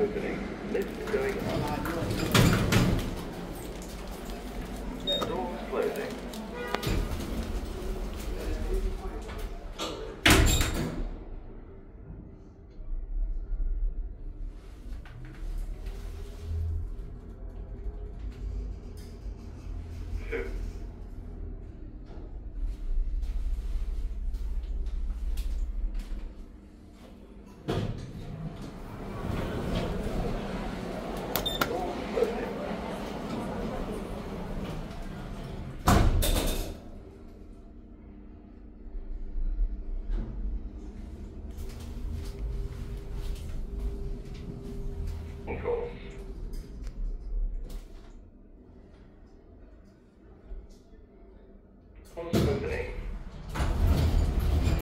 opening. Lift going up. Doors closing. Two. control. Constant opening.